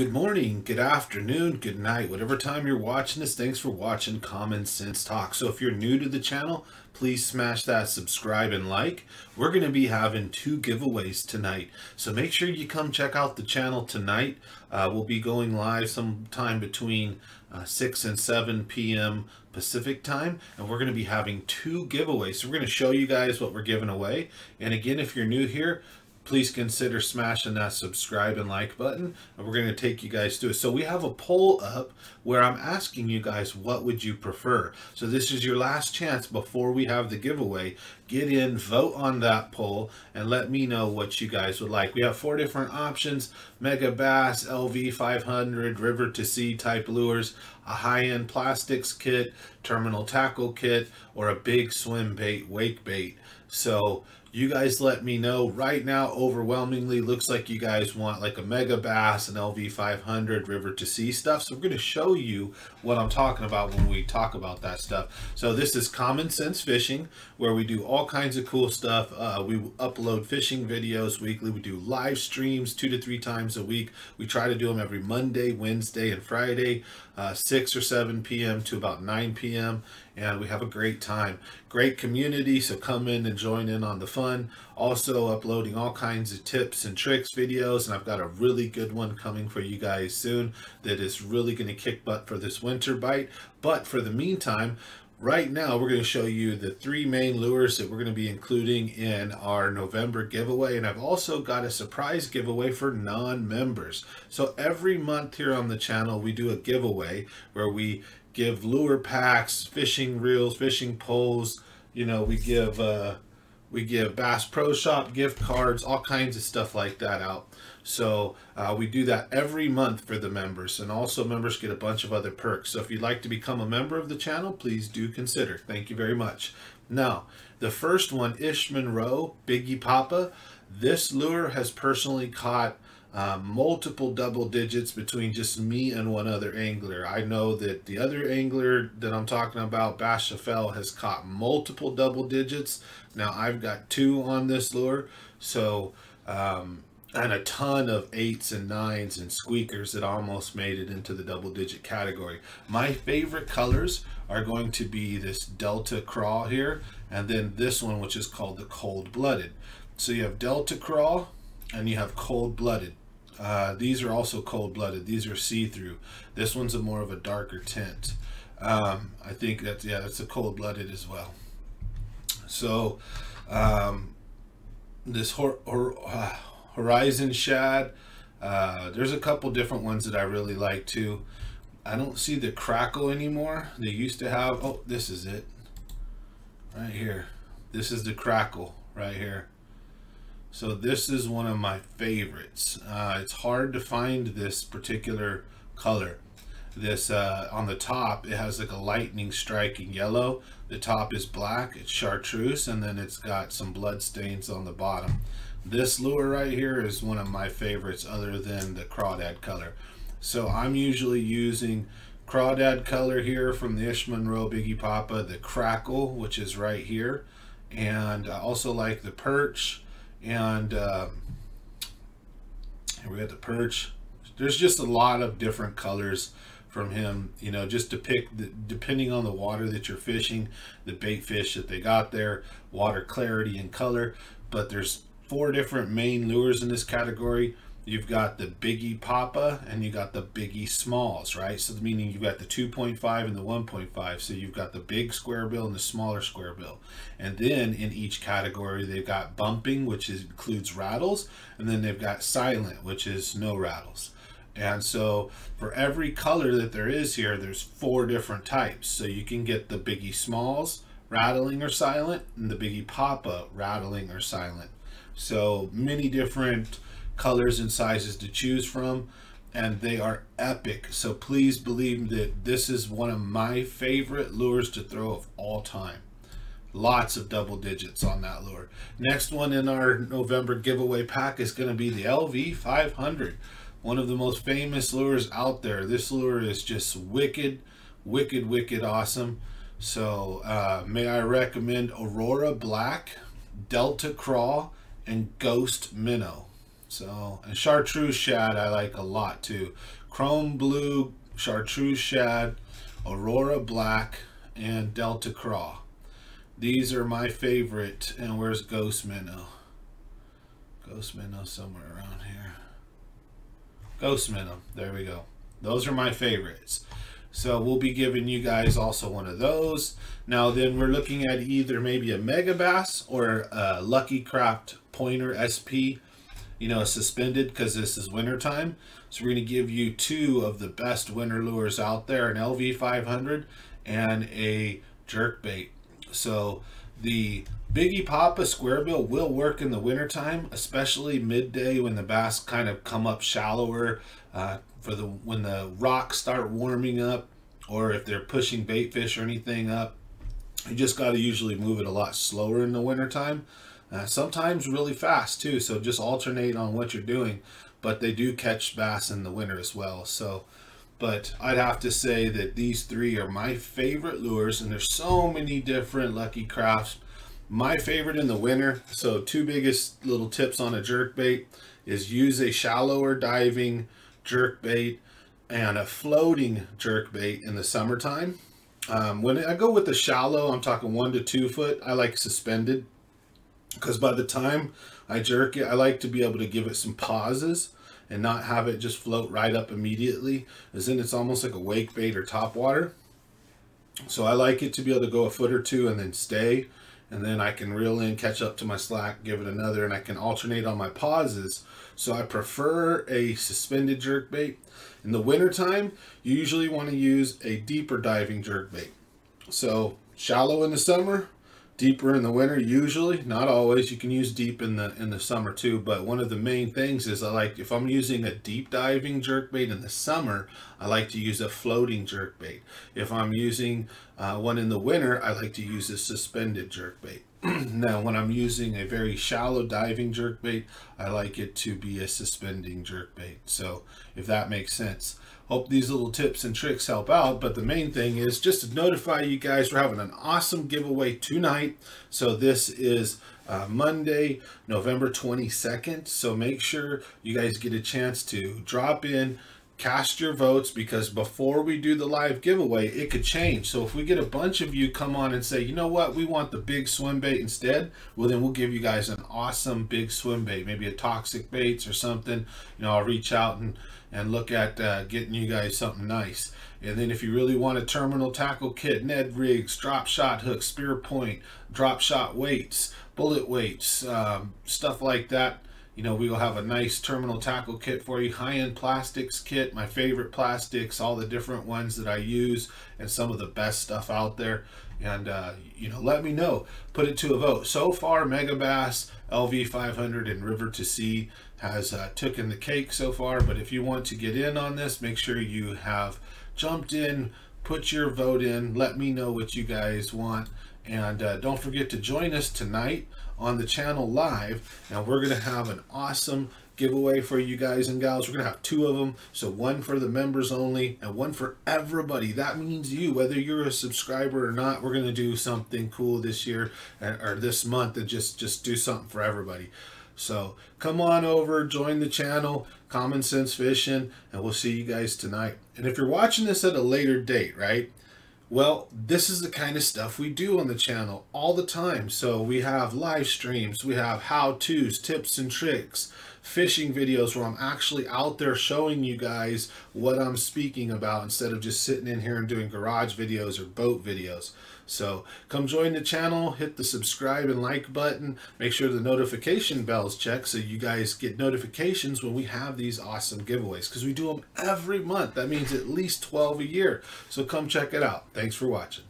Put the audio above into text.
Good morning, good afternoon, good night, whatever time you're watching this. Thanks for watching Common Sense Talk. So, if you're new to the channel, please smash that subscribe and like. We're going to be having two giveaways tonight. So, make sure you come check out the channel tonight. Uh, we'll be going live sometime between uh, 6 and 7 p.m. Pacific time, and we're going to be having two giveaways. So, we're going to show you guys what we're giving away. And again, if you're new here, please consider smashing that subscribe and like button and we're going to take you guys through it. So we have a poll up where i'm asking you guys what would you prefer. So this is your last chance before we have the giveaway. Get in vote on that poll and let me know what you guys would like. We have four different options Megabass, lv 500 River2Sea type lures a high-end plastics kit terminal tackle kit or a big swim bait wake bait. So you guys let me know. Right now overwhelmingly looks like you guys want like a Megabass, an lv500 River2Sea stuff. So we're going to show you what i'm talking about when we talk about that stuff. So this is common sense fishing where we do all kinds of cool stuff. Uh, we upload fishing videos weekly. We do live streams two to three times a week. We try to do them every monday wednesday and friday uh, 6 or 7 p.m to about 9 p.m and we have a great time. Great community, so come in and join in on the fun. Also uploading all kinds of tips and tricks videos, and I've got a really good one coming for you guys soon that is really going to kick butt for this winter bite. But for the meantime, right now we're going to show you the three main lures that we're going to be including in our November giveaway and I've also got a surprise giveaway for non-members so every month here on the channel we do a giveaway where we give lure packs, fishing reels, fishing poles. You know, we give uh, we give Bass Pro Shop gift cards, all kinds of stuff like that out. So uh, we do that every month for the members, and also members get a bunch of other perks. So if you'd like to become a member of the channel, please do consider. Thank you very much. Now, the first one, Ish Monroe, Biggie Papa. This lure has personally caught um, multiple double digits between just me and one other angler. I know that the other angler that I'm talking about, Bass Chaffel, has caught multiple double digits. Now I've got two on this lure, so um, and a ton of eights and nines and squeakers that almost made it into the double digit category. My favorite colors are going to be this Delta Craw here, and then this one, which is called the Cold Blooded. So you have Delta Craw and you have Cold Blooded. Uh, these are also cold-blooded. These are see-through. This one's a more of a darker tint. Um, I think that's, yeah, that's a cold-blooded as well. So, um, this hor hor uh, Horizon Shad, uh, there's a couple different ones that I really like too. I don't see the crackle anymore. They used to have, oh, this is it. Right here. This is the crackle right here. So this is one of my favorites. Uh, it's hard to find this particular color. This uh, on the top, it has like a lightning striking yellow. The top is black, it's chartreuse, and then it's got some blood stains on the bottom. This lure right here is one of my favorites other than the crawdad color. So I'm usually using crawdad color here from the Ish Monroe Biggie Papa, the crackle, which is right here. And I also like the perch and uh, we got the perch. There's just a lot of different colors from him, you know, just to pick, the, depending on the water that you're fishing, the bait fish that they got there, water clarity and color. But there's four different main lures in this category you've got the biggie papa and you got the biggie smalls right? So meaning you've got the 2.5 and the 1.5 so you've got the big square bill and the smaller square bill. And then in each category they've got bumping which is, includes rattles. And then they've got silent which is no rattles. And so for every color that there is here there's four different types. So you can get the biggie smalls rattling or silent and the biggie papa rattling or silent. So many different colors and sizes to choose from and they are epic. So please believe that this is one of my favorite lures to throw of all time. Lots of double digits on that lure. Next one in our november giveaway pack is going to be the lv 500 one of the most famous lures out there. This lure is just wicked wicked wicked awesome. So uh, may i recommend aurora black delta craw and ghost minnow So, and chartreuse shad I like a lot too. Chrome blue, chartreuse shad, aurora black, and delta craw. These are my favorite. And where's ghost minnow? Ghost minnow somewhere around here. Ghost minnow. There we go. Those are my favorites. So we'll be giving you guys also one of those. Now then we're looking at either maybe a Megabass or a Lucky Craft Pointer SP, you know, suspended because this is winter time. So we're going to give you two of the best winter lures out there, an LV500 and a jerk bait. So the Biggie Papa square bill will work in the wintertime, especially midday when the bass kind of come up shallower uh, for the when the rocks start warming up or if they're pushing bait fish or anything up. You just got to usually move it a lot slower in the wintertime. Uh, sometimes really fast too, so just alternate on what you're doing. But they do catch bass in the winter as well. So, but I'd have to say that these three are my favorite lures, and there's so many different Lucky Crafts my favorite in the winter, so two biggest little tips on a jerk bait is use a shallower diving jerk bait and a floating jerk bait in the summertime. Um, when I go with the shallow, I'm talking one to two foot, I like suspended because by the time I jerk it, I like to be able to give it some pauses and not have it just float right up immediately as in it's almost like a wake bait or top water. So I like it to be able to go a foot or two and then stay and then I can reel in, catch up to my slack, give it another, and I can alternate on my pauses. So I prefer a suspended jerk bait. In the wintertime, you usually want to use a deeper diving jerk bait. So shallow in the summer, deeper in the winter usually. Not always. You can use deep in the in the summer too. But one of the main things is i like if i'm using a deep diving jerk bait in the summer i like to use a floating jerk bait if i'm using uh, one in the winter i like to use a suspended jerk bait now when i'm using a very shallow diving jerk bait i like it to be a suspending jerk bait so if that makes sense Hope these little tips and tricks help out. But the main thing is just to notify you guys we're having an awesome giveaway tonight. So this is uh, Monday, November 22nd. So make sure you guys get a chance to drop in, cast your votes because before we do the live giveaway, it could change. So if we get a bunch of you come on and say, you know what, we want the big swim bait instead, well then we'll give you guys an awesome big swim bait, maybe a toxic baits or something. You know, I'll reach out and and look at uh, getting you guys something nice. And then if you really want a terminal tackle kit, Ned rigs, drop shot hooks, spear point, drop shot weights, bullet weights, um, stuff like that, you know, we will have a nice terminal tackle kit for you. High-end plastics kit, my favorite plastics, all the different ones that I use, and some of the best stuff out there. And, uh, you know, let me know. Put it to a vote. So far, Megabass, LV500, and River2Sea has uh, taken the cake so far. But if you want to get in on this, make sure you have jumped in, put your vote in, let me know what you guys want. And uh, don't forget to join us tonight on the channel live. And we're going to have an awesome giveaway for you guys and gals. We're going to have two of them. So one for the members only and one for everybody. That means you, whether you're a subscriber or not, we're going to do something cool this year uh, or this month and just, just do something for everybody. So come on over, join the channel, Common Sense Fishing, and we'll see you guys tonight. And if you're watching this at a later date, right? Well, this is the kind of stuff we do on the channel all the time. So we have live streams, we have how-tos, tips and tricks, fishing videos where I'm actually out there showing you guys what I'm speaking about instead of just sitting in here and doing garage videos or boat videos. So come join the channel, hit the subscribe and like button, make sure the notification bell's checked so you guys get notifications when we have these awesome giveaways because we do them every month. That means at least 12 a year. So come check it out. Thanks for watching.